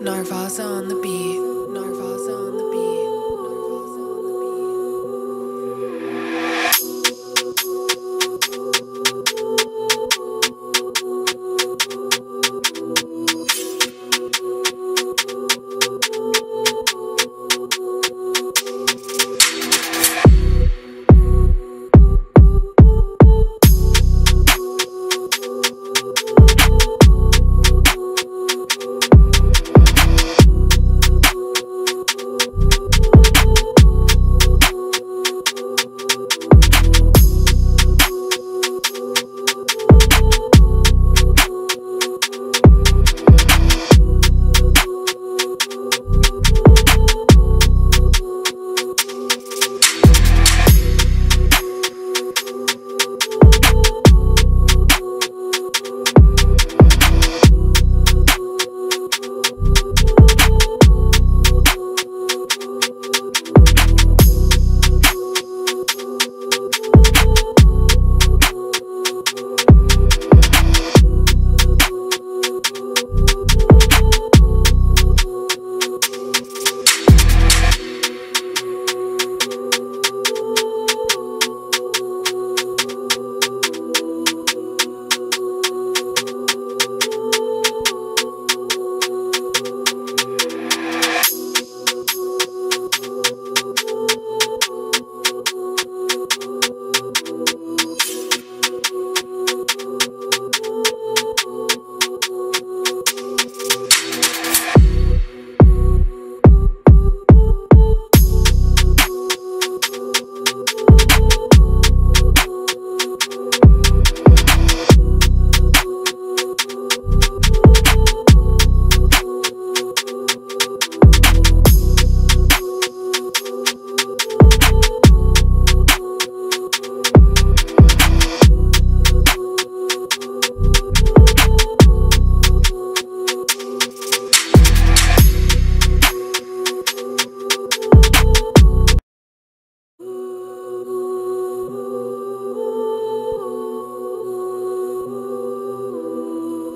Narvaza on the beat.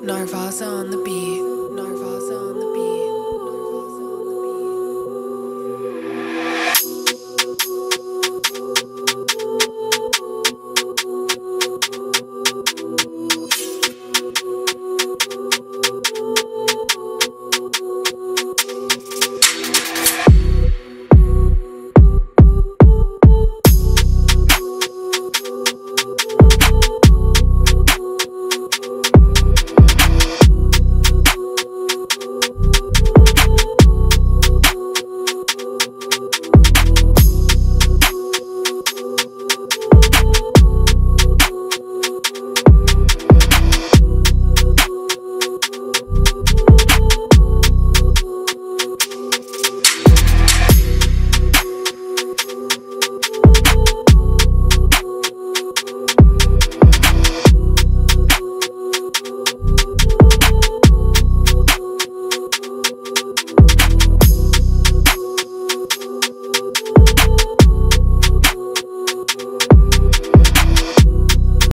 Narvaza on the beat.